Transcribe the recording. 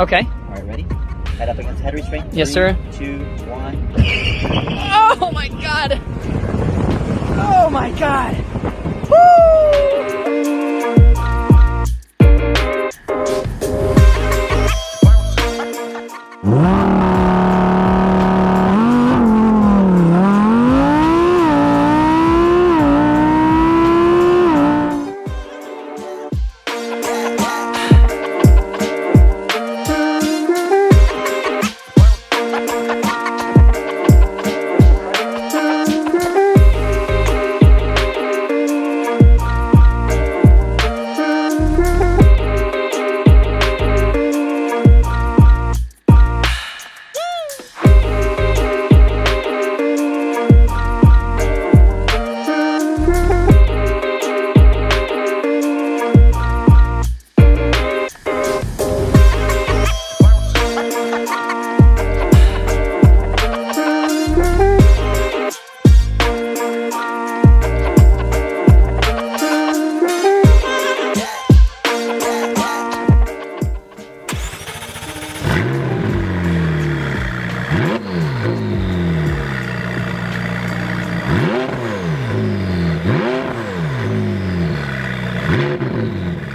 Okay. All right, ready? Head up against head restraint. Yes, sir. Two, one. Oh my god! Oh my god! Mm-hmm.